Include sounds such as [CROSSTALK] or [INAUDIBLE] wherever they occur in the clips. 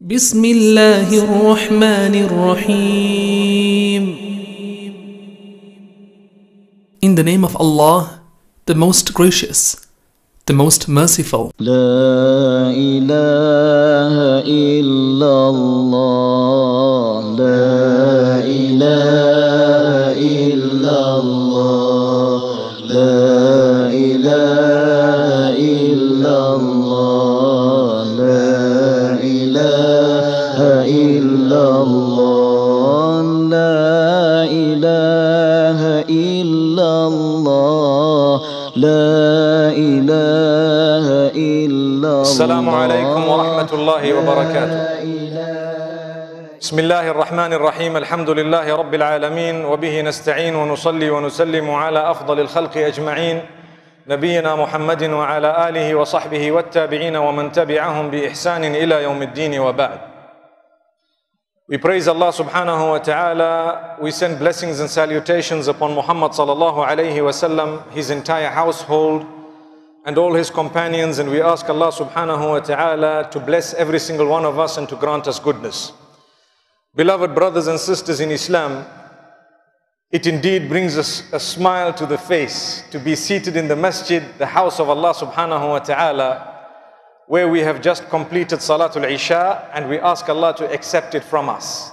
بسم الله الرحمن الرحيم In the name of Allah, the most gracious, the most merciful. لا إله إلا الله لا إله لا إله إلا الله. السلام عليكم ورحمة الله وبركاته. بسم الله الرحمن الرحيم. الحمد لله رب العالمين وبه نستعين ونصلي ونسلم على أفضل الخلق أجمعين نبينا محمد وعلى آله وصحبه والتابعين ومن تبعهم بإحسان إلى يوم الدين وبعد. We praise Allah subhanahu wa ta'ala. We send blessings and salutations upon Muhammad sallallahu alayhi wa sallam, his entire household, and all his companions. And we ask Allah subhanahu wa ta'ala to bless every single one of us and to grant us goodness. Beloved brothers and sisters in Islam, it indeed brings us a smile to the face to be seated in the masjid, the house of Allah subhanahu wa ta'ala, where we have just completed Salatul Isha and we ask Allah to accept it from us.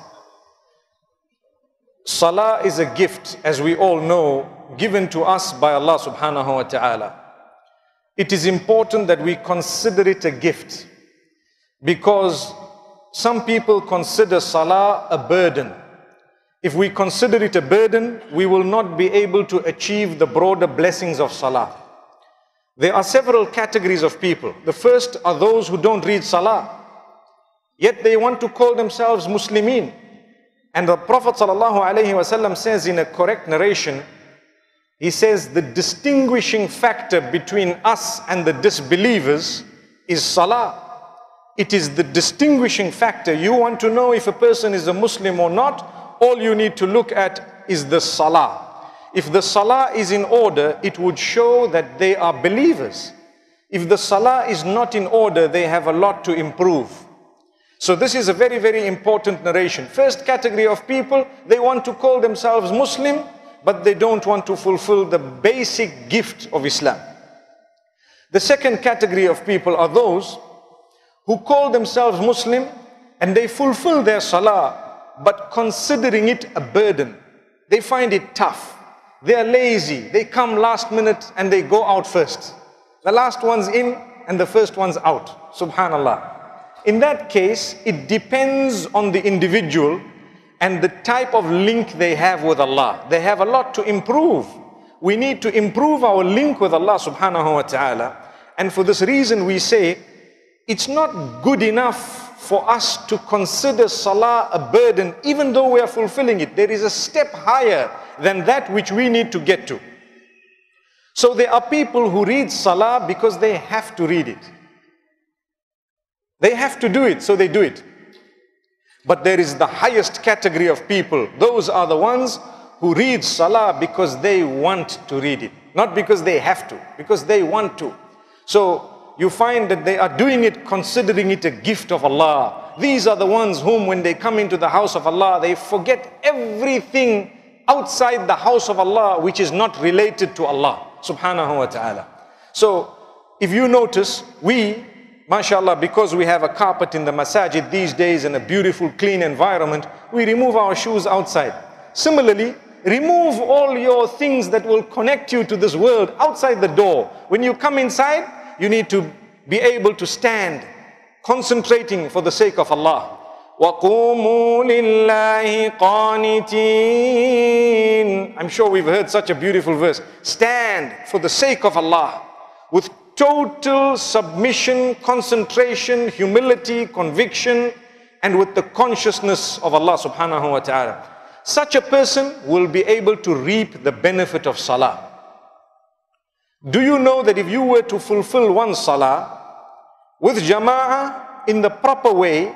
Salah is a gift, as we all know, given to us by Allah subhanahu wa ta'ala. It is important that we consider it a gift because some people consider Salah a burden. If we consider it a burden, we will not be able to achieve the broader blessings of Salah. There are several categories of people. The first are those who don't read Salah, yet they want to call themselves Muslimin. And the Prophet ﷺ says in a correct narration, he says the distinguishing factor between us and the disbelievers is Salah. It is the distinguishing factor. You want to know if a person is a Muslim or not, all you need to look at is the Salah. If the salah is in order, it would show that they are believers. If the salah is not in order, they have a lot to improve. So this is a very, very important narration. First category of people, they want to call themselves Muslim, but they don't want to fulfill the basic gift of Islam. The second category of people are those who call themselves Muslim and they fulfill their salah, but considering it a burden. They find it tough. They are lazy. They come last minute and they go out first. The last one's in and the first one's out. Subhanallah. In that case, it depends on the individual and the type of link they have with Allah. They have a lot to improve. We need to improve our link with Allah subhanahu wa ta'ala. And for this reason, we say it's not good enough for us to consider salah a burden, even though we are fulfilling it. There is a step higher than that which we need to get to. So there are people who read salah because they have to read it. They have to do it, so they do it. But there is the highest category of people. Those are the ones who read salah because they want to read it. Not because they have to, because they want to. So you find that they are doing it considering it a gift of Allah. These are the ones whom when they come into the house of Allah, they forget everything outside the house of Allah which is not related to Allah subhanahu wa ta'ala. So if you notice, we, mashallah, because we have a carpet in the masajid these days and a beautiful clean environment, we remove our shoes outside. Similarly, remove all your things that will connect you to this world outside the door. When you come inside, you need to be able to stand, concentrating for the sake of Allah. وَقُومُوا لِلَّهِ قَانِتِينَ I'm sure we've heard such a beautiful verse. Stand for the sake of Allah with total submission, concentration, humility, conviction, and with the consciousness of Allah subhanahu wa ta'ala. Such a person will be able to reap the benefit of salah. Do you know that if you were to fulfill one salah with jama'ah in the proper way,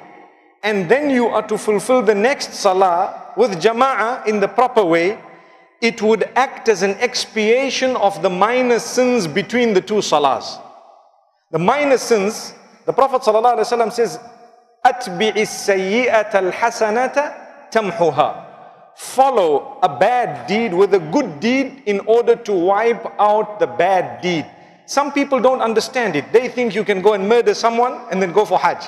and then you are to fulfill the next salah with jama'ah in the proper way, it would act as an expiation of the minor sins between the two salahs. The minor sins, the Prophet ﷺ says, أتبع السيئة الحسنة تمحها Follow a bad deed with a good deed in order to wipe out the bad deed. Some people don't understand it. They think you can go and murder someone and then go for Hajj.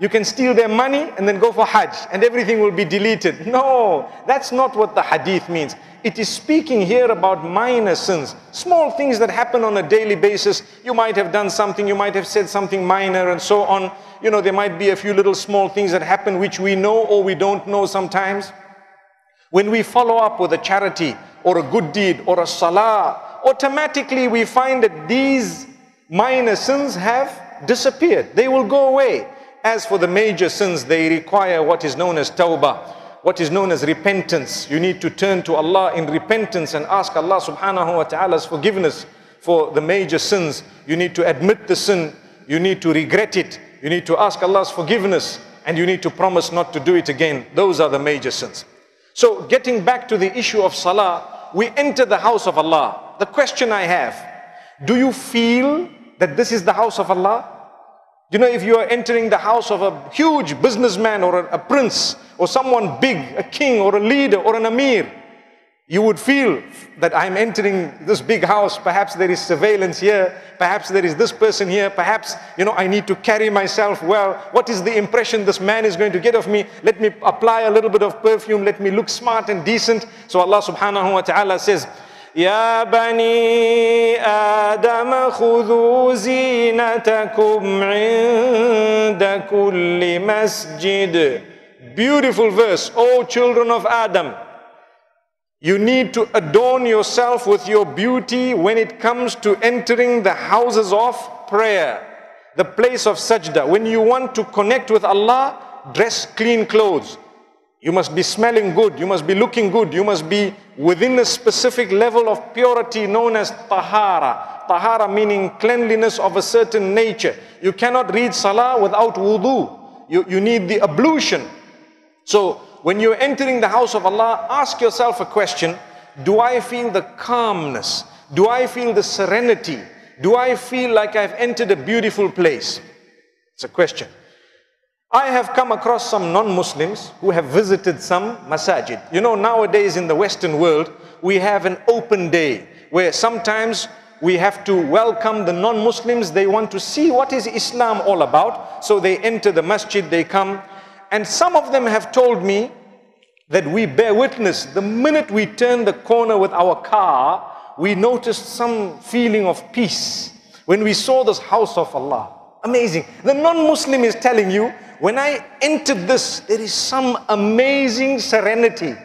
You can steal their money and then go for Hajj and everything will be deleted. No, that's not what the hadith means. It is speaking here about minor sins, small things that happen on a daily basis. You might have done something, you might have said something minor and so on. You know, there might be a few little small things that happen which we know or we don't know sometimes. When we follow up with a charity or a good deed or a salah, automatically we find that these minor sins have disappeared. They will go away. As for the major sins, they require what is known as tawbah, what is known as repentance. You need to turn to Allah in repentance and ask Allah subhanahu wa ta'ala's forgiveness for the major sins. You need to admit the sin, you need to regret it, you need to ask Allah's forgiveness, and you need to promise not to do it again. Those are the major sins. So, getting back to the issue of salah, we enter the house of Allah. The question I have do you feel that this is the house of Allah? You know, if you are entering the house of a huge businessman or a, a prince or someone big, a king or a leader or an emir, you would feel that I'm entering this big house. Perhaps there is surveillance here. Perhaps there is this person here. Perhaps, you know, I need to carry myself well. What is the impression this man is going to get of me? Let me apply a little bit of perfume. Let me look smart and decent. So Allah subhanahu wa ta'ala says, Ya Bani خذوا زينتكم عند كل مسجد Beautiful verse, O children of Adam. You need to adorn yourself with your beauty when it comes to entering the houses of prayer, the place of sajda. When you want to connect with Allah, dress clean clothes. You must be smelling good. You must be looking good. You must be within a specific level of purity known as tahara. Tahara meaning cleanliness of a certain nature. You cannot read salah without wudu. You, you need the ablution. So when you're entering the house of Allah, ask yourself a question. Do I feel the calmness? Do I feel the serenity? Do I feel like I've entered a beautiful place? It's a question. I have come across some non-Muslims who have visited some masajid. You know, nowadays in the Western world, we have an open day where sometimes we have to welcome the non-Muslims. They want to see what is Islam all about. So they enter the masjid, they come. And some of them have told me that we bear witness. The minute we turn the corner with our car, we noticed some feeling of peace when we saw this house of Allah. Amazing. The non-Muslim is telling you, when I entered this, there is some amazing serenity.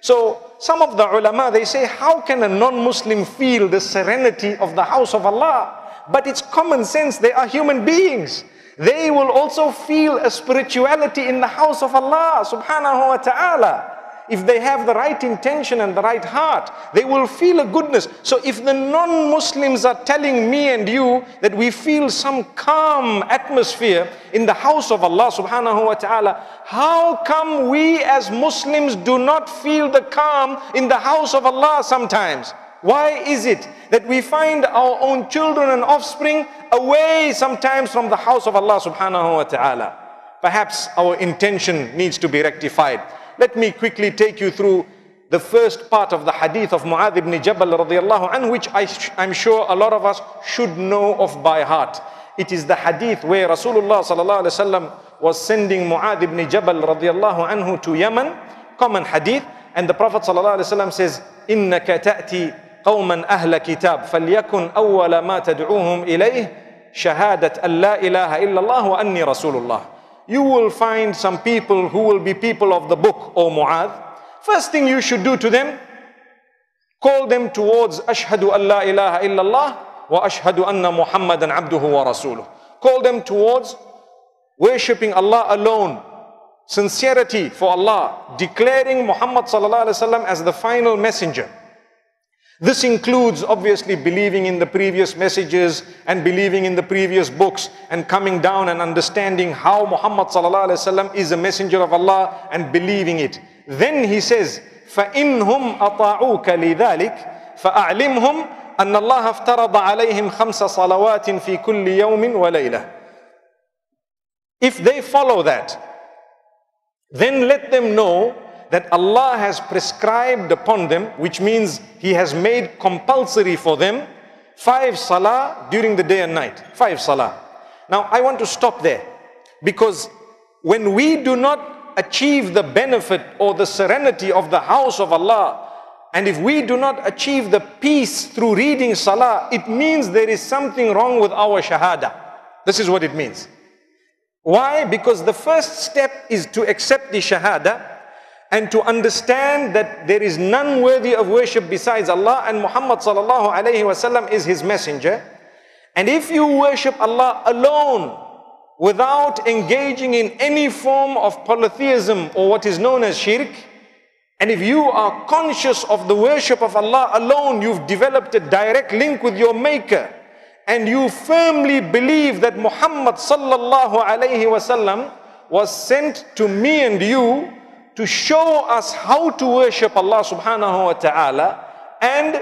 So some of the ulama, they say, how can a non-Muslim feel the serenity of the house of Allah? But it's common sense, they are human beings. They will also feel a spirituality in the house of Allah subhanahu wa ta'ala if they have the right intention and the right heart, they will feel a goodness. So if the non-Muslims are telling me and you that we feel some calm atmosphere in the house of Allah subhanahu wa ta'ala, how come we as Muslims do not feel the calm in the house of Allah sometimes? Why is it that we find our own children and offspring away sometimes from the house of Allah subhanahu wa ta'ala? Perhaps our intention needs to be rectified. Let me quickly take you through the first part of the hadith of Mu'adh ibn Jabal radiallahu anhu, which I am sure a lot of us should know of by heart. It is the hadith where Rasulullah sallallahu alaihi wasallam was sending Mu'adh ibn Jabal radiallahu anhu to Yemen, common hadith, and the Prophet sallallahu alaihi wasallam says, إنك تأتي قوما أهل كتاب فليكن أول ما تدعوهم إليه شهادة أن لا إله إلا الله وأني رسول الله you will find some people who will be people of the book, O Mu'adh. First thing you should do to them, call them towards Ashhadu an la ilaha illallah wa ashhadu anna Muhammadan abduhu wa rasuluh. Call them towards worshipping Allah alone, sincerity for Allah, declaring Muhammad sallallahu alaihi wasallam as the final messenger. This includes obviously believing in the previous messages and believing in the previous books and coming down and understanding how Muhammad is a messenger of Allah and believing it. Then he says, فَإِنْهُمْ أَطَاعُوكَ لِذَلِكَ فَأَعْلِمْهُمْ أن الله افترض عليهم خمس صلوات في كل يوم وليلة. If they follow that, then let them know that Allah has prescribed upon them, which means He has made compulsory for them five salah during the day and night. Five salah. Now, I want to stop there because when we do not achieve the benefit or the serenity of the house of Allah, and if we do not achieve the peace through reading salah, it means there is something wrong with our shahada. This is what it means. Why? Because the first step is to accept the shahada and to understand that there is none worthy of worship besides Allah and Muhammad sallallahu alayhi wasallam is his messenger. And if you worship Allah alone without engaging in any form of polytheism or what is known as shirk, and if you are conscious of the worship of Allah alone, you've developed a direct link with your maker, and you firmly believe that Muhammad sallallahu alayhi wasallam was sent to me and you to show us how to worship Allah subhanahu wa ta'ala and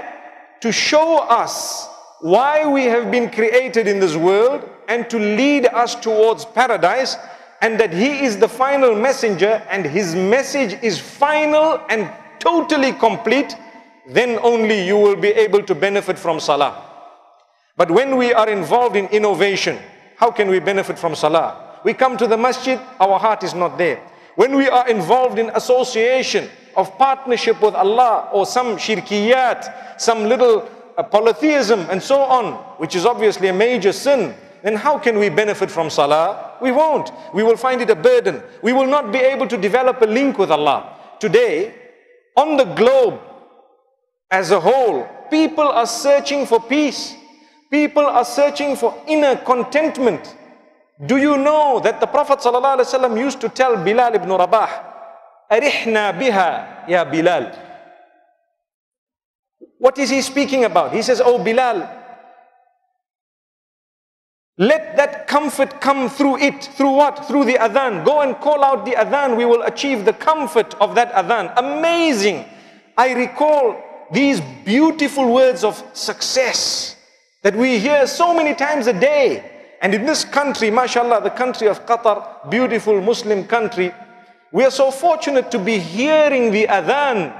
to show us why we have been created in this world and to lead us towards paradise and that he is the final messenger and his message is final and totally complete then only you will be able to benefit from salah. But when we are involved in innovation how can we benefit from salah? We come to the masjid our heart is not there when we are involved in association of partnership with Allah or some shirkiyat, some little uh, polytheism and so on, which is obviously a major sin, then how can we benefit from salah? We won't. We will find it a burden. We will not be able to develop a link with Allah. Today, on the globe as a whole, people are searching for peace. People are searching for inner contentment. Do you know that the Prophet ﷺ used to tell Bilal ibn Rabah, Arihna biha ya Bilal. What is he speaking about? He says, Oh Bilal, let that comfort come through it. Through what? Through the adhan. Go and call out the adhan. We will achieve the comfort of that adhan. Amazing. I recall these beautiful words of success that we hear so many times a day. And in this country, mashallah, the country of Qatar, beautiful Muslim country, we are so fortunate to be hearing the adhan,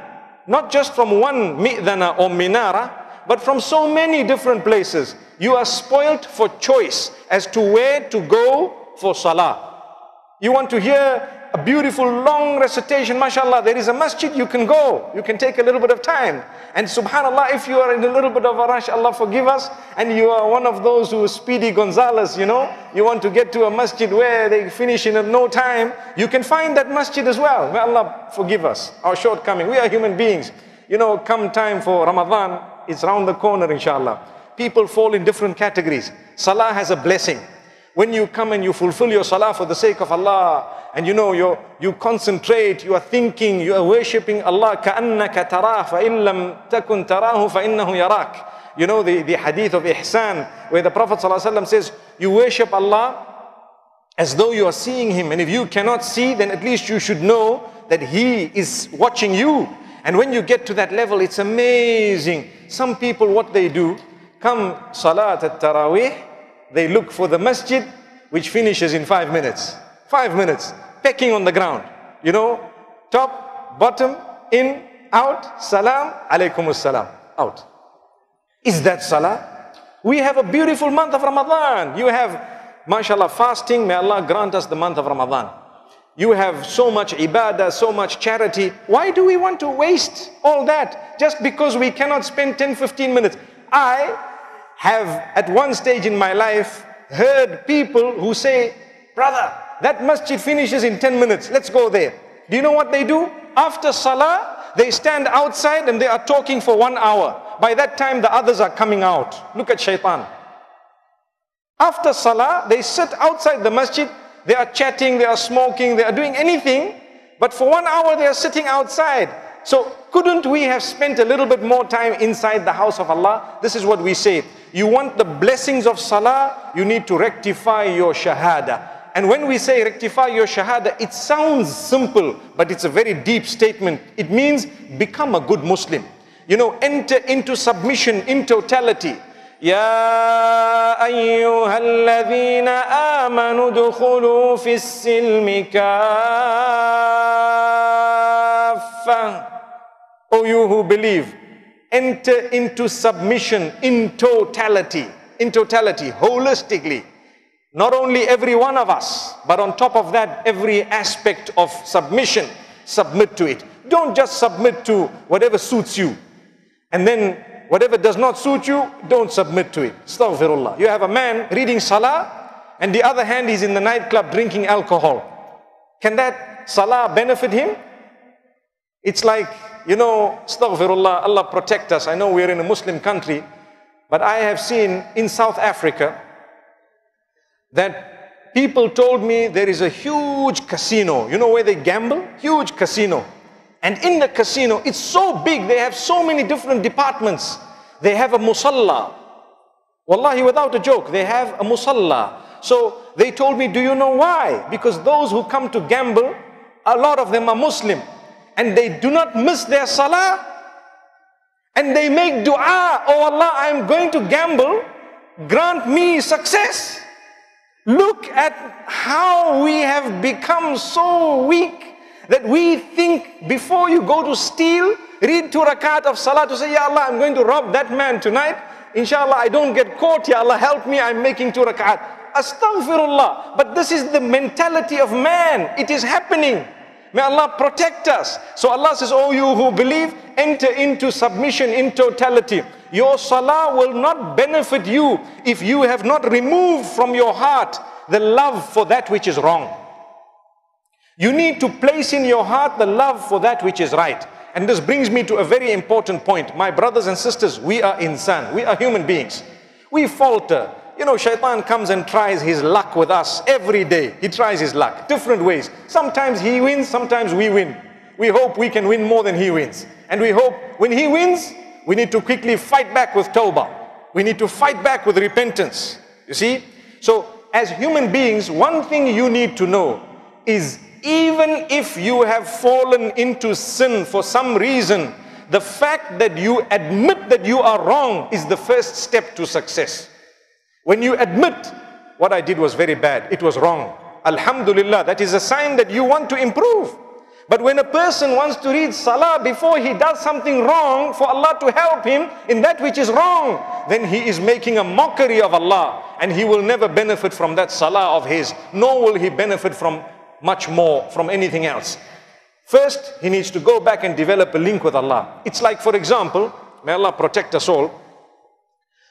not just from one mi'dana or minara, but from so many different places. You are spoilt for choice as to where to go for salah. You want to hear a beautiful long recitation, mashallah, there is a masjid, you can go. You can take a little bit of time. And subhanallah, if you are in a little bit of a rush, Allah forgive us, and you are one of those who speedy Gonzales, you know, you want to get to a masjid where they finish in no time, you can find that masjid as well. May Allah forgive us, our shortcoming. We are human beings. You know, come time for Ramadan, it's round the corner, inshallah. People fall in different categories. Salah has a blessing. When you come and you fulfill your salah for the sake of Allah, and you know you you concentrate, you are thinking, you are worshipping Allah, You know the, the hadith of Ihsan, where the Prophet ﷺ says, you worship Allah as though you are seeing Him. And if you cannot see, then at least you should know that He is watching you. And when you get to that level, it's amazing. Some people, what they do, come Salat at Taraweeh, they look for the masjid, which finishes in five minutes. Five minutes, pecking on the ground. You know, top, bottom, in, out, salam, alaykum salam, out. Is that salah? We have a beautiful month of Ramadan. You have, mashallah, fasting. May Allah grant us the month of Ramadan. You have so much ibadah, so much charity. Why do we want to waste all that just because we cannot spend 10, 15 minutes? I have at one stage in my life heard people who say, brother, that masjid finishes in 10 minutes. Let's go there. Do you know what they do? After salah, they stand outside and they are talking for one hour. By that time, the others are coming out. Look at shaitan. After salah, they sit outside the masjid. They are chatting, they are smoking, they are doing anything. But for one hour, they are sitting outside. So couldn't we have spent a little bit more time inside the house of Allah? This is what we say. You want the blessings of salah, you need to rectify your shahada. And when we say rectify your shahada, it sounds simple, but it's a very deep statement. It means become a good Muslim. You know, enter into submission in totality. يا أيها الذين آمنوا ادخلوا في السلم كافة O you who believe, enter into submission in totality, in totality, holistically. Not only every one of us, but on top of that, every aspect of submission, submit to it. Don't just submit to whatever suits you. And then whatever does not suit you, don't submit to it. Astaghfirullah. You have a man reading salah, and the other hand he's in the nightclub drinking alcohol. Can that salah benefit him? It's like, you know, astaghfirullah, Allah protect us. I know we're in a Muslim country, but I have seen in South Africa that people told me there is a huge casino. You know where they gamble? Huge casino. And in the casino, it's so big, they have so many different departments. They have a musalla. Wallahi, without a joke, they have a musalla. So they told me, do you know why? Because those who come to gamble, a lot of them are Muslim. And they do not miss their salah. And they make dua, oh Allah, I'm going to gamble. Grant me success. Look at how we have become so weak that we think before you go to steal, read two rakat of salah to say, Ya Allah, I'm going to rob that man tonight. Inshallah, I don't get caught. Ya Allah, help me. I'm making two rakat. Astaghfirullah. But this is the mentality of man. It is happening. May Allah protect us. So Allah says, Oh, you who believe, enter into submission in totality. Your salah will not benefit you if you have not removed from your heart the love for that which is wrong. You need to place in your heart the love for that which is right. And this brings me to a very important point. My brothers and sisters, we are insan. We are human beings. We falter. You know, shaitan comes and tries his luck with us every day. He tries his luck, different ways. Sometimes he wins, sometimes we win. We hope we can win more than he wins. And we hope when he wins, we need to quickly fight back with tawbah. We need to fight back with repentance. You see? So, as human beings, one thing you need to know is even if you have fallen into sin for some reason, the fact that you admit that you are wrong is the first step to success. When you admit what I did was very bad, it was wrong. Alhamdulillah, that is a sign that you want to improve. But when a person wants to read salah before he does something wrong for Allah to help him in that which is wrong, then he is making a mockery of Allah and he will never benefit from that salah of his, nor will he benefit from much more from anything else. First, he needs to go back and develop a link with Allah. It's like, for example, may Allah protect us all.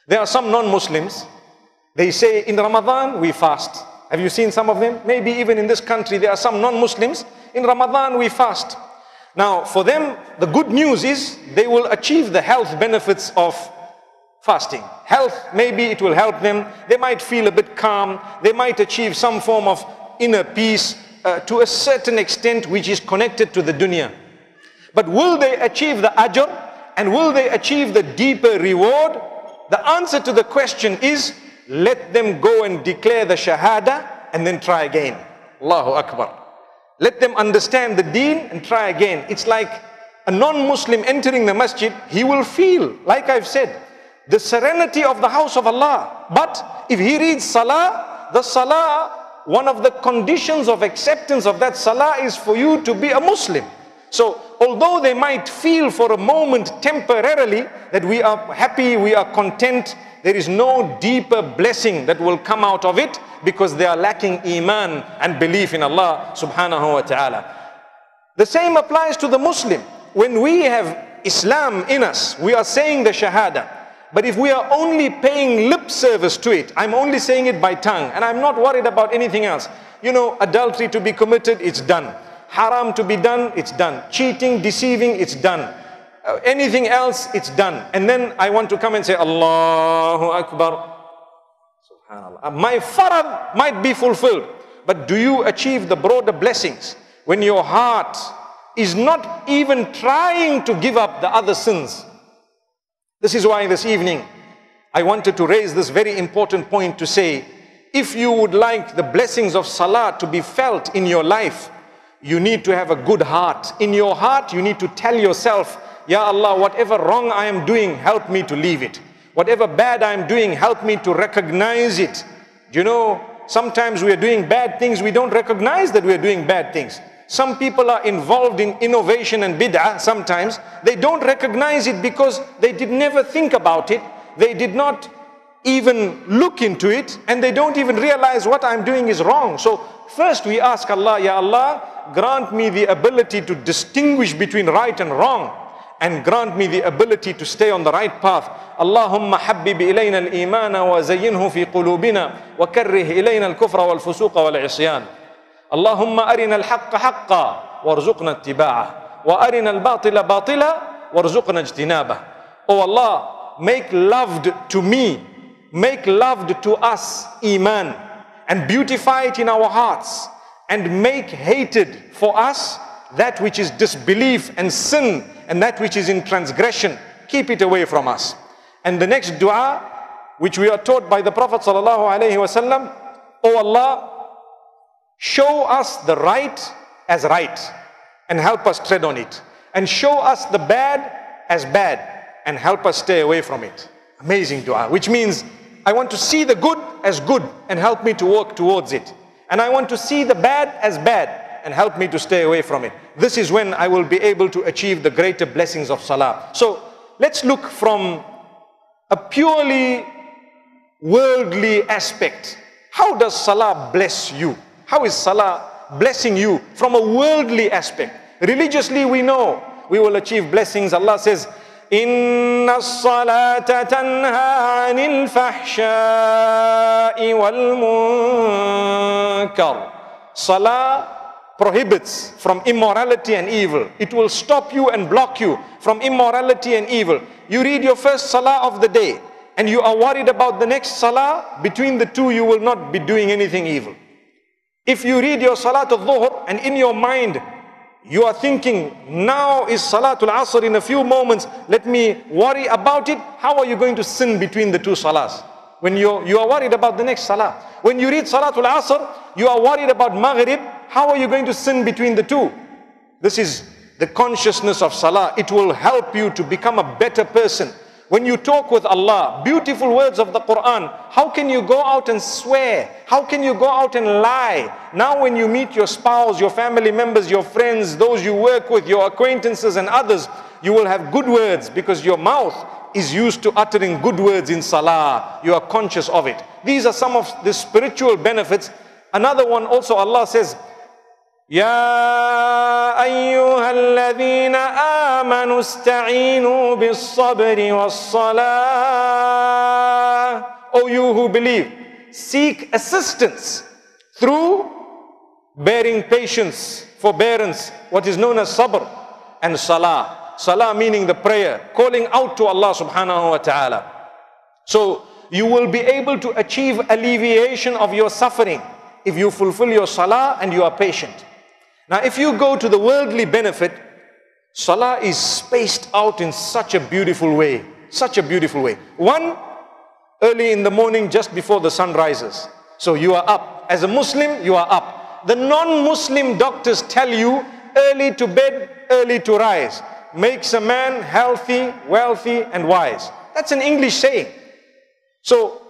There are some non-Muslims, they say in Ramadan we fast. Have you seen some of them? Maybe even in this country there are some non-Muslims. In Ramadan we fast. Now for them the good news is they will achieve the health benefits of fasting. Health, maybe it will help them. They might feel a bit calm. They might achieve some form of inner peace uh, to a certain extent which is connected to the dunya. But will they achieve the ajr and will they achieve the deeper reward? The answer to the question is let them go and declare the shahada and then try again. Allahu Akbar. Let them understand the deen and try again. It's like a non-Muslim entering the masjid, he will feel, like I've said, the serenity of the house of Allah. But if he reads salah, the salah one of the conditions of acceptance of that salah is for you to be a Muslim. So, although they might feel for a moment temporarily that we are happy, we are content, there is no deeper blessing that will come out of it because they are lacking iman and belief in Allah subhanahu wa ta'ala. The same applies to the Muslim. When we have Islam in us, we are saying the Shahada. But if we are only paying lip service to it, I'm only saying it by tongue, and I'm not worried about anything else. You know, adultery to be committed, it's done. Haram to be done, it's done. Cheating, deceiving, it's done. Uh, anything else, it's done. And then I want to come and say, Allahu Akbar. Subhanallah. Uh, my farad might be fulfilled, but do you achieve the broader blessings when your heart is not even trying to give up the other sins? This is why this evening I wanted to raise this very important point to say, if you would like the blessings of Salah to be felt in your life, you need to have a good heart. In your heart, you need to tell yourself, Ya Allah, whatever wrong I am doing, help me to leave it. Whatever bad I'm doing, help me to recognize it. You know, sometimes we are doing bad things, we don't recognize that we are doing bad things. Some people are involved in innovation and bid'ah sometimes. They don't recognize it because they did never think about it. They did not even look into it and they don't even realize what I'm doing is wrong. So first we ask Allah, Ya Allah, grant me the ability to distinguish between right and wrong and grant me the ability to stay on the right path. اللهم حبب إلينا الإيمان وزينه في قلوبنا وكره إلينا الكفر والفسوق والعصيان اللهم أرنا الحق حقا وارزقنا اتباعه وأرنا الباطل باطلا وارزقنا اجتنابه Oh Allah, make loved to me, make loved to us Iman and beautify it in our hearts and make hated for us that which is disbelief and sin and that which is in transgression, keep it away from us. And the next dua, which we are taught by the Prophet sallallahu alaihi wasallam, O Allah, show us the right as right and help us tread on it. And show us the bad as bad and help us stay away from it. Amazing dua, which means I want to see the good as good and help me to work towards it. And I want to see the bad as bad and help me to stay away from it. This is when I will be able to achieve the greater blessings of salah. So let's look from a purely worldly aspect. How does salah bless you? How is salah blessing you from a worldly aspect? Religiously, we know we will achieve blessings. Allah says, إن الصلاة تنهى عن الفحشاء والمنكر Salah prohibits from immorality and evil. It will stop you and block you from immorality and evil. You read your first salah of the day and you are worried about the next salah, between the two you will not be doing anything evil. If you read your salatul dhuhr and in your mind you are thinking, now is salatul asr in a few moments, let me worry about it, how are you going to sin between the two salahs? When you you are worried about the next salah. When you read salatul asr, you are worried about maghrib, how are you going to sin between the two? This is the consciousness of salah. It will help you to become a better person. When you talk with Allah, beautiful words of the Quran, how can you go out and swear? How can you go out and lie? Now when you meet your spouse, your family members, your friends, those you work with, your acquaintances and others, you will have good words because your mouth is used to uttering good words in salah. You are conscious of it. These are some of the spiritual benefits. Another one also Allah says, يا أيها الذين آمنوا استعينوا بالصبر والصلاة O you who believe, seek assistance through bearing patience, forbearance, what is known as sabr and salah. Salah meaning the prayer, calling out to Allah subhanahu wa ta'ala. So you will be able to achieve alleviation of your suffering if you fulfill your salah and you are patient. Now, if you go to the worldly benefit, Salah is spaced out in such a beautiful way. Such a beautiful way. One, early in the morning, just before the sun rises. So you are up. As a Muslim, you are up. The non-Muslim doctors tell you early to bed, early to rise. Makes a man healthy, wealthy, and wise. That's an English saying. So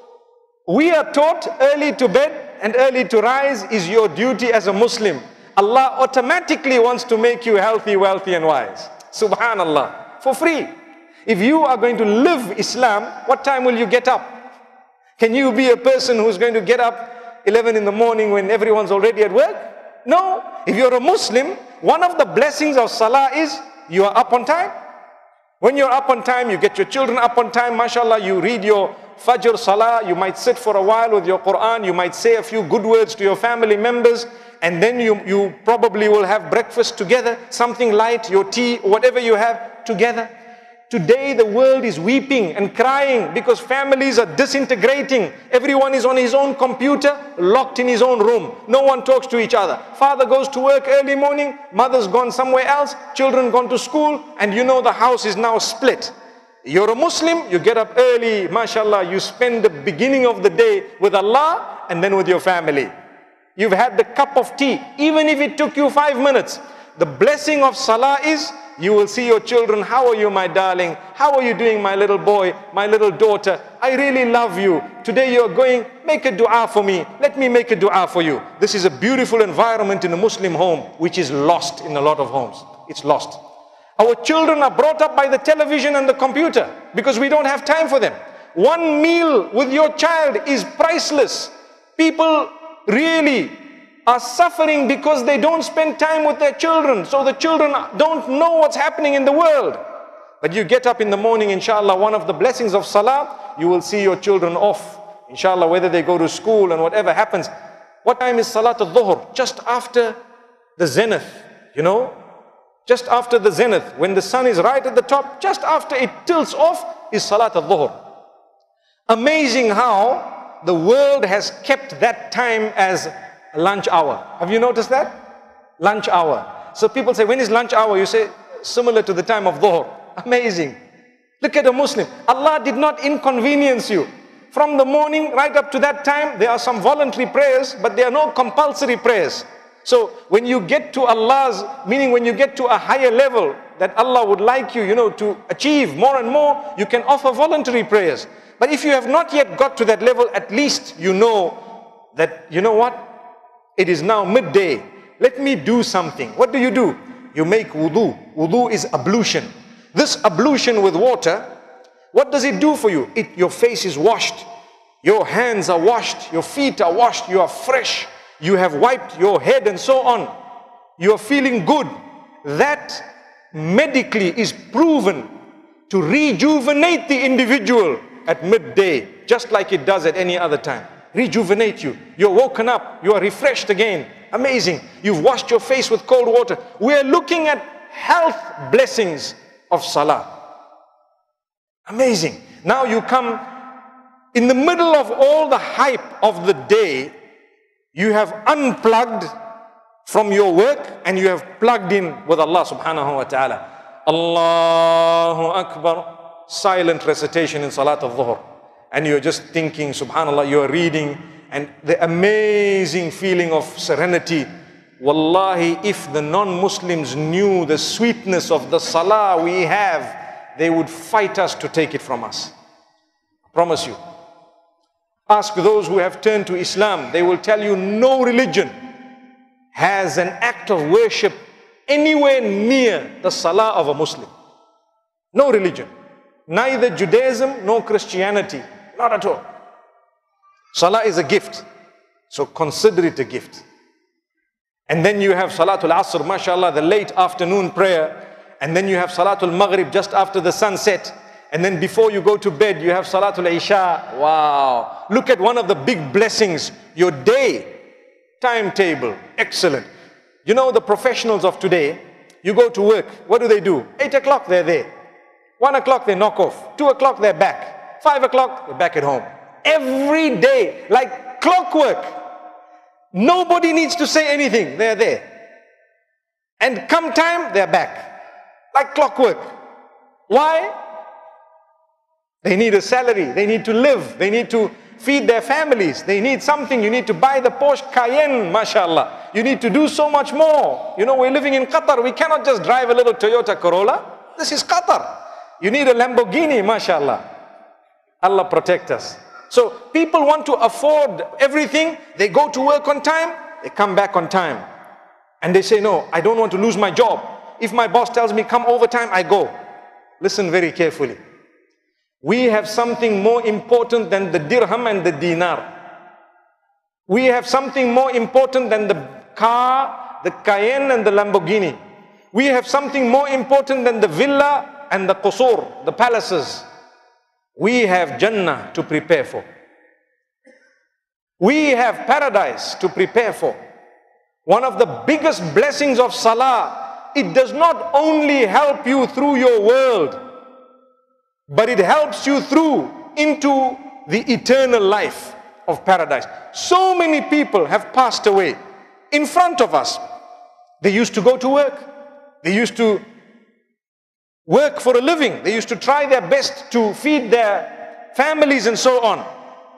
we are taught early to bed and early to rise is your duty as a Muslim. Allah automatically wants to make you healthy, wealthy and wise. Subhanallah. For free. If you are going to live Islam, what time will you get up? Can you be a person who's going to get up 11 in the morning when everyone's already at work? No. If you're a Muslim, one of the blessings of Salah is you are up on time. When you're up on time, you get your children up on time, mashallah, you read your Fajr Salah, you might sit for a while with your Quran, you might say a few good words to your family members, and then you, you probably will have breakfast together, something light, your tea, whatever you have together. Today the world is weeping and crying because families are disintegrating. Everyone is on his own computer, locked in his own room. No one talks to each other. Father goes to work early morning, mother's gone somewhere else, children gone to school, and you know the house is now split. You're a Muslim, you get up early, mashallah, you spend the beginning of the day with Allah and then with your family. You've had the cup of tea, even if it took you five minutes. The blessing of salah is you will see your children. How are you, my darling? How are you doing, my little boy, my little daughter? I really love you. Today you're going, make a dua for me. Let me make a dua for you. This is a beautiful environment in a Muslim home, which is lost in a lot of homes. It's lost. Our children are brought up by the television and the computer because we don't have time for them. One meal with your child is priceless. People really are suffering because they don't spend time with their children. So the children don't know what's happening in the world. But you get up in the morning, inshallah, one of the blessings of salah, you will see your children off. Inshallah, whether they go to school and whatever happens. What time is salat al-dhuhr? Just after the zenith, you know? Just after the zenith, when the sun is right at the top, just after it tilts off, is salat al-dhuhr. Amazing how the world has kept that time as lunch hour. Have you noticed that? Lunch hour. So people say, when is lunch hour? You say, similar to the time of dhuhr. [LAUGHS] Amazing. Look at a Muslim. Allah did not inconvenience you. From the morning right up to that time, there are some voluntary prayers, but there are no compulsory prayers. So when you get to Allah's, meaning when you get to a higher level that Allah would like you, you know, to achieve more and more, you can offer voluntary prayers. But if you have not yet got to that level, at least you know that, you know what? It is now midday. Let me do something. What do you do? You make wudu. Wudu is ablution. This ablution with water, what does it do for you? It, your face is washed. Your hands are washed. Your feet are washed. You are fresh. You have wiped your head and so on. You are feeling good. That medically is proven to rejuvenate the individual at midday, just like it does at any other time rejuvenate you. You're woken up, you are refreshed again. Amazing. You've washed your face with cold water. We're looking at health blessings of Salah. Amazing. Now you come in the middle of all the hype of the day, you have unplugged from your work and you have plugged in with Allah subhanahu wa ta'ala. Allahu Akbar. Silent recitation in Salat al-Dhuhr and you're just thinking, subhanAllah, you're reading, and the amazing feeling of serenity. Wallahi, if the non Muslims knew the sweetness of the salah we have, they would fight us to take it from us. I promise you. Ask those who have turned to Islam, they will tell you no religion has an act of worship anywhere near the salah of a Muslim. No religion. Neither Judaism nor Christianity not at all. Salah is a gift. So consider it a gift. And then you have Salatul Asr, mashallah, the late afternoon prayer. And then you have Salatul Maghrib just after the sunset. And then before you go to bed, you have Salatul Isha. Wow. Look at one of the big blessings. Your day timetable. Excellent. You know the professionals of today, you go to work. What do they do? 8 o'clock, they're there. 1 o'clock, they knock off. 2 o'clock, they're back. Five o'clock, they're back at home. Every day, like clockwork. Nobody needs to say anything. They're there. And come time, they're back. Like clockwork. Why? They need a salary. They need to live. They need to feed their families. They need something. You need to buy the Porsche Cayenne, mashallah. You need to do so much more. You know, we're living in Qatar. We cannot just drive a little Toyota Corolla. This is Qatar. You need a Lamborghini, mashallah. Allah protect us. So people want to afford everything. They go to work on time, they come back on time. And they say, no, I don't want to lose my job. If my boss tells me come overtime, I go. Listen very carefully. We have something more important than the dirham and the dinar. We have something more important than the car, the Cayenne and the Lamborghini. We have something more important than the villa and the qusur, the palaces. We have Jannah to prepare for. We have paradise to prepare for. One of the biggest blessings of Salah, it does not only help you through your world, but it helps you through into the eternal life of paradise. So many people have passed away in front of us. They used to go to work. They used to work for a living. They used to try their best to feed their families and so on.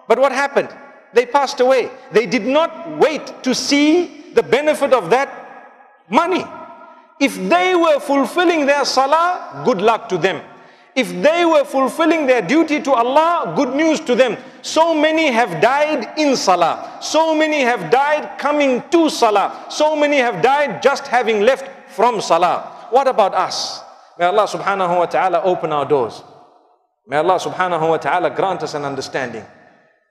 But what happened? They passed away. They did not wait to see the benefit of that money. If they were fulfilling their salah, good luck to them. If they were fulfilling their duty to Allah, good news to them. So many have died in salah. So many have died coming to salah. So many have died just having left from salah. What about us? May Allah subhanahu wa ta'ala open our doors. May Allah subhanahu wa ta'ala grant us an understanding.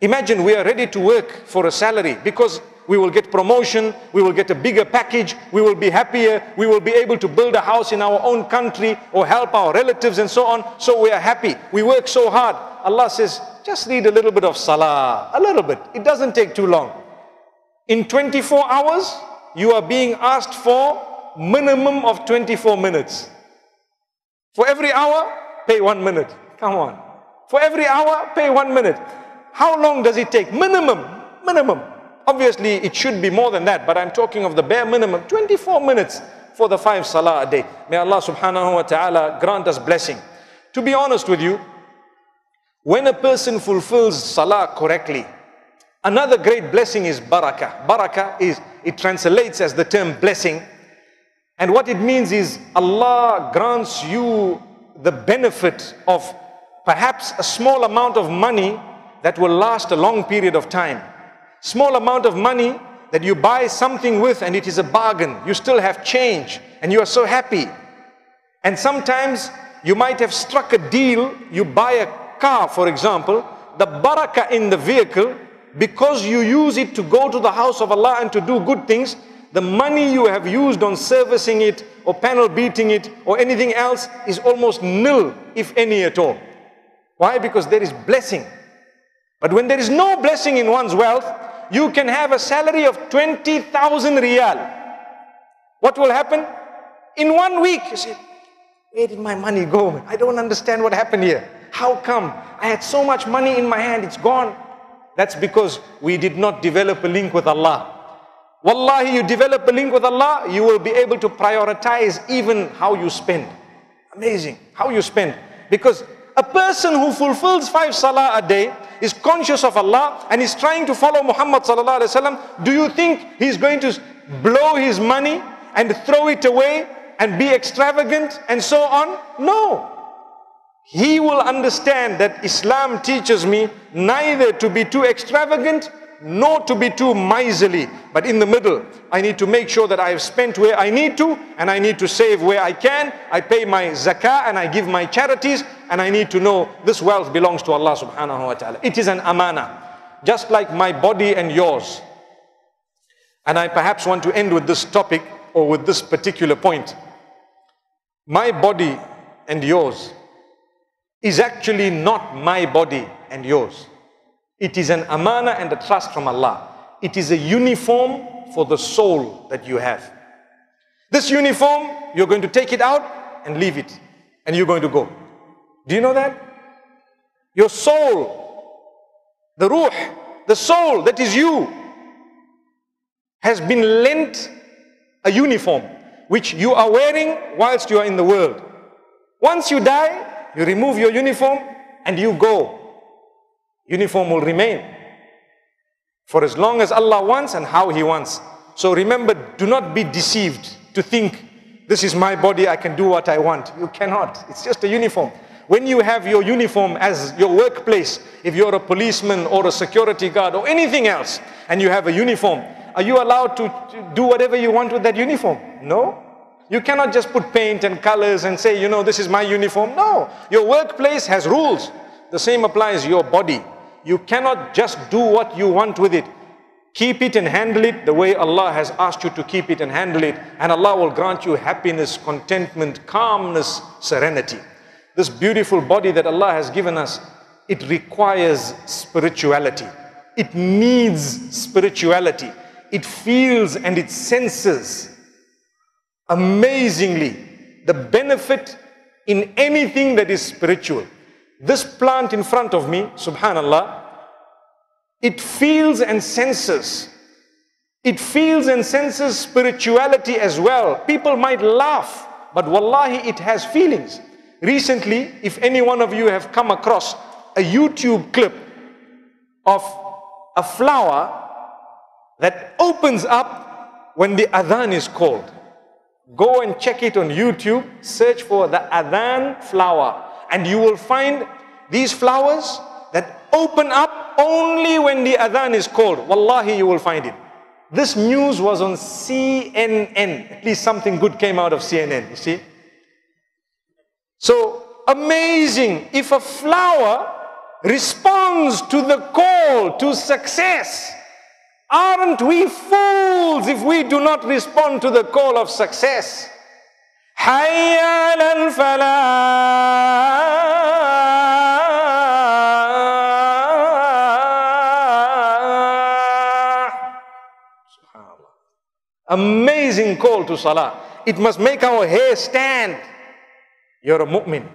Imagine we are ready to work for a salary because we will get promotion, we will get a bigger package, we will be happier, we will be able to build a house in our own country or help our relatives and so on. So we are happy. We work so hard. Allah says, just need a little bit of salah, a little bit. It doesn't take too long. In 24 hours, you are being asked for minimum of 24 minutes. For every hour, pay one minute. Come on. For every hour, pay one minute. How long does it take? Minimum. Minimum. Obviously, it should be more than that, but I'm talking of the bare minimum 24 minutes for the five salah a day. May Allah subhanahu wa ta'ala grant us blessing. To be honest with you, when a person fulfills salah correctly, another great blessing is barakah. Barakah is, it translates as the term blessing. And what it means is Allah grants you the benefit of perhaps a small amount of money that will last a long period of time small amount of money that you buy something with and it is a bargain. You still have change and you are so happy. And sometimes you might have struck a deal, you buy a car, for example, the barakah in the vehicle, because you use it to go to the house of Allah and to do good things, the money you have used on servicing it or panel beating it or anything else is almost nil, if any at all. Why? Because there is blessing. But when there is no blessing in one's wealth, you can have a salary of 20,000 riyal. What will happen? In one week, you say, where did my money go? I don't understand what happened here. How come? I had so much money in my hand, it's gone. That's because we did not develop a link with Allah. Wallahi, you develop a link with Allah, you will be able to prioritize even how you spend. Amazing. How you spend. Because a person who fulfills five salah a day is conscious of Allah and is trying to follow Muhammad sallallahu alaihi wasallam, do you think he's going to blow his money and throw it away and be extravagant and so on? No. He will understand that Islam teaches me neither to be too extravagant nor to be too miserly, but in the middle. I need to make sure that I have spent where I need to and I need to save where I can. I pay my zakah and I give my charities and I need to know this wealth belongs to Allah subhanahu wa ta'ala. It is an amana, just like my body and yours. And I perhaps want to end with this topic or with this particular point. My body and yours is actually not my body and yours. It is an amana and a trust from Allah. It is a uniform for the soul that you have. This uniform, you're going to take it out and leave it. And you're going to go. Do you know that? Your soul, the ruh, the soul that is you, has been lent a uniform which you are wearing whilst you are in the world. Once you die, you remove your uniform and you go uniform will remain for as long as Allah wants and how He wants. So remember, do not be deceived to think this is my body, I can do what I want. You cannot. It's just a uniform. When you have your uniform as your workplace, if you're a policeman or a security guard or anything else, and you have a uniform, are you allowed to, do whatever you want with that uniform? No. You cannot just put paint and colors and say, you know, this is my uniform. No. Your workplace has rules. The same applies your body. You cannot just do what you want with it. Keep it and handle it the way Allah has asked you to keep it and handle it. And Allah will grant you happiness, contentment, calmness, serenity. This beautiful body that Allah has given us, it requires spirituality. It needs spirituality. It feels and it senses amazingly the benefit in anything that is spiritual. This plant in front of me, subhanallah, it feels and senses. It feels and senses spirituality as well. People might laugh, but wallahi, it has feelings. Recently, if any one of you have come across a YouTube clip of a flower that opens up when the adhan is called. Go and check it on YouTube, search for the Adhan flower, and you will find these flowers that open up only when the Adhan is called. Wallahi, you will find it. This news was on CNN. At least something good came out of CNN, you see. So amazing. If a flower responds to the call to success, aren't we fools if we do not respond to the call of success? حي على الفلاح Amazing call to salah. It must make our hair stand. You're a mu'min.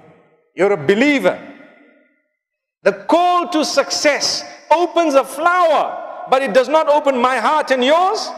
You're a believer. The call to success opens a flower, but it does not open my heart and yours.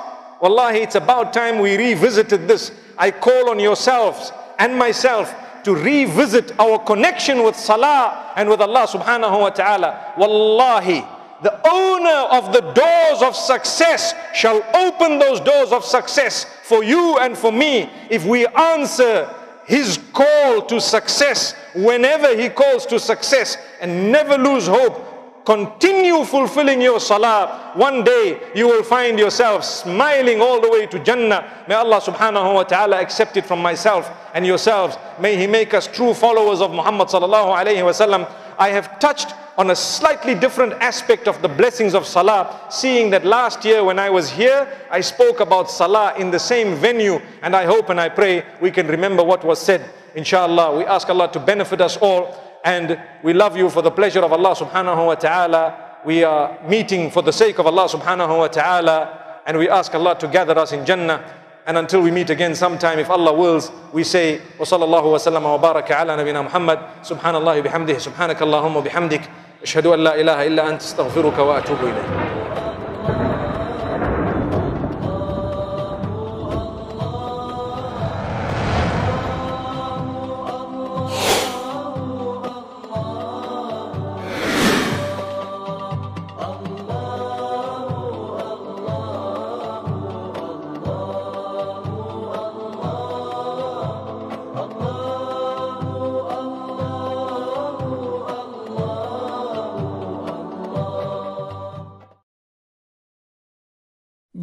Wallahi, it's about time we revisited this. I call on yourselves and myself to revisit our connection with salah and with Allah subhanahu wa ta'ala. Wallahi, the owner of the doors of success shall open those doors of success for you and for me if we answer his call to success whenever he calls to success and never lose hope. Continue fulfilling your salah. One day you will find yourself smiling all the way to Jannah. May Allah subhanahu wa ta'ala accept it from myself and yourselves. May He make us true followers of Muhammad sallallahu alayhi wasallam. I have touched on a slightly different aspect of the blessings of salah, seeing that last year when I was here, I spoke about salah in the same venue, and I hope and I pray we can remember what was said. Inshallah, we ask Allah to benefit us all, and we love you for the pleasure of Allah subhanahu wa ta'ala. We are meeting for the sake of Allah subhanahu wa ta'ala, and we ask Allah to gather us in Jannah. And until we meet again sometime, if Allah wills, we say, وصلى الله وسلم وبارك على نبينا محمد سبحان الله بحمده سبحانك اللهم وبحمدك أشهد أن لا إله إلا أنت استغفرك وأتوب إليك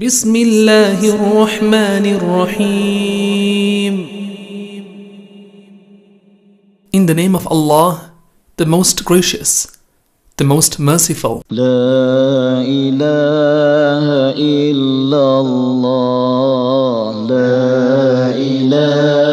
بسم الله الرحمن الرحيم In the name of Allah, the most gracious, the most merciful. لا إله إلا الله لا إله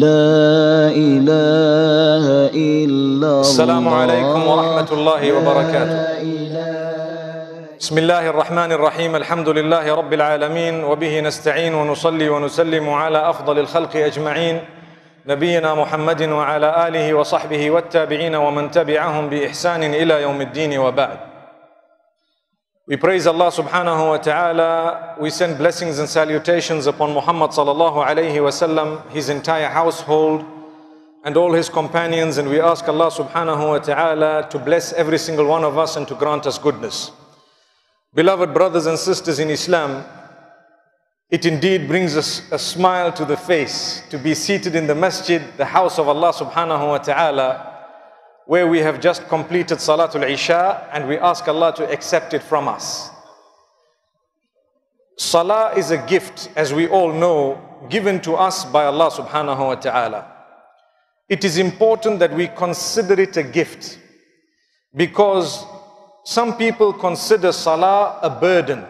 لا إله إلا الله. السلام عليكم ورحمة الله وبركاته. بسم الله الرحمن الرحيم. الحمد لله رب العالمين وبه نستعين ونصلي ونسلم على أفضل الخلق أجمعين نبينا محمد وعلى آله وصحبه والتابعين ومن تبعهم بإحسان إلى يوم الدين وبعد. We praise Allah subhanahu wa ta'ala. We send blessings and salutations upon Muhammad sallallahu alayhi wa sallam, his entire household, and all his companions. And we ask Allah subhanahu wa ta'ala to bless every single one of us and to grant us goodness. Beloved brothers and sisters in Islam, it indeed brings us a smile to the face to be seated in the masjid, the house of Allah subhanahu wa ta'ala, where we have just completed Salatul Isha and we ask Allah to accept it from us. Salah is a gift, as we all know, given to us by Allah subhanahu wa ta'ala. It is important that we consider it a gift because some people consider Salah a burden.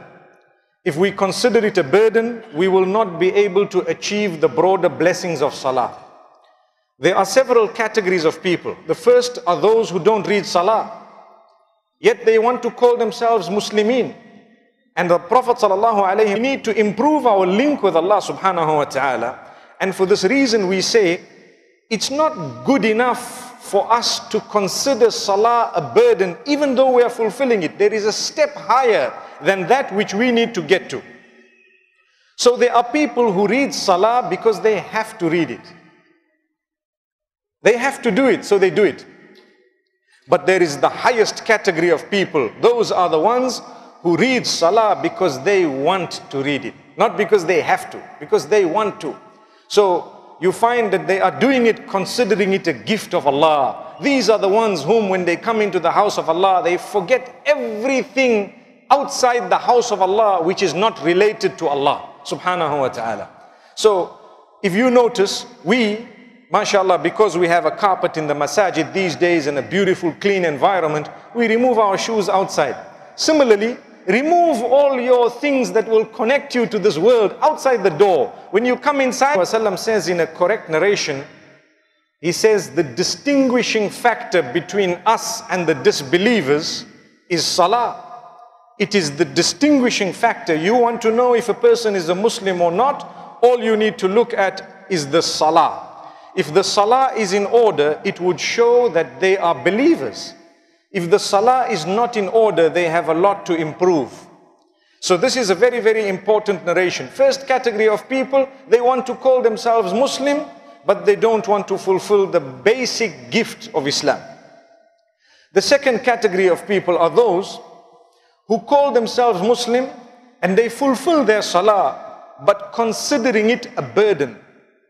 If we consider it a burden, we will not be able to achieve the broader blessings of Salah. There are several categories of people. The first are those who don't read Salah, yet they want to call themselves Muslimin. And the Prophet ﷺ, we need to improve our link with Allah subhanahu wa ta'ala. And for this reason we say, it's not good enough for us to consider Salah a burden, even though we are fulfilling it. There is a step higher than that which we need to get to. So there are people who read salah because they have to read it. They have to do it, so they do it. But there is the highest category of people. Those are the ones who read salah because they want to read it. Not because they have to, because they want to. So you find that they are doing it considering it a gift of Allah. These are the ones whom when they come into the house of Allah, they forget everything outside the house of Allah which is not related to Allah subhanahu wa ta'ala. So if you notice, we mashallah, because we have a carpet in the masajid these days and a beautiful clean environment, we remove our shoes outside. Similarly, remove all your things that will connect you to this world outside the door. When you come inside, Wasallam says in a correct narration, he says the distinguishing factor between us and the disbelievers is salah. It is the distinguishing factor. You want to know if a person is a Muslim or not, all you need to look at is the salah. If the salah is in order, it would show that they are believers. If the salah is not in order, they have a lot to improve. So this is a very, very important narration. First category of people, they want to call themselves Muslim, but they don't want to fulfill the basic gift of Islam. The second category of people are those who call themselves Muslim and they fulfill their salah, but considering it a burden.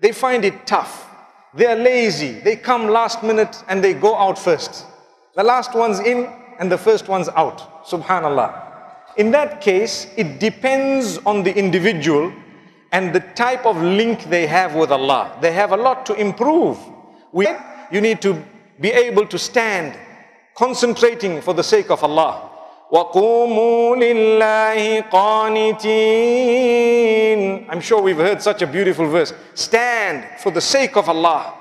They find it tough. They are lazy. They come last minute and they go out first. The last one's in and the first one's out. Subhanallah. In that case, it depends on the individual and the type of link they have with Allah. They have a lot to improve. We, you need to be able to stand, concentrating for the sake of Allah. وَقُومُوا لِلَّهِ قَانِتِينَ I'm sure we've heard such a beautiful verse. Stand for the sake of Allah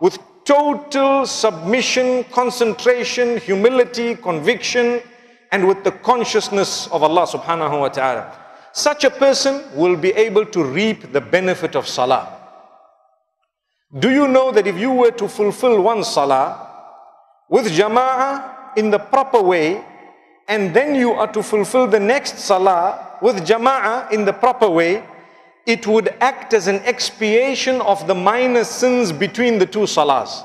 with total submission, concentration, humility, conviction, and with the consciousness of Allah subhanahu wa ta'ala. Such a person will be able to reap the benefit of salah. Do you know that if you were to fulfill one salah with jama'ah in the proper way, and then you are to fulfill the next salah with jama'ah in the proper way, it would act as an expiation of the minor sins between the two salahs.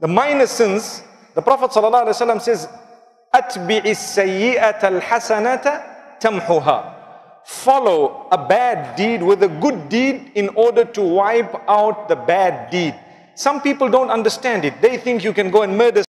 The minor sins, the Prophet ﷺ says, أَتْبِعِ السَّيِّئَةَ الْحَسَنَةَ تَمْحُهَا Follow a bad deed with a good deed in order to wipe out the bad deed. Some people don't understand it. They think you can go and murder